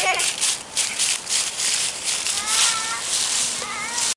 Hey, hey, hey.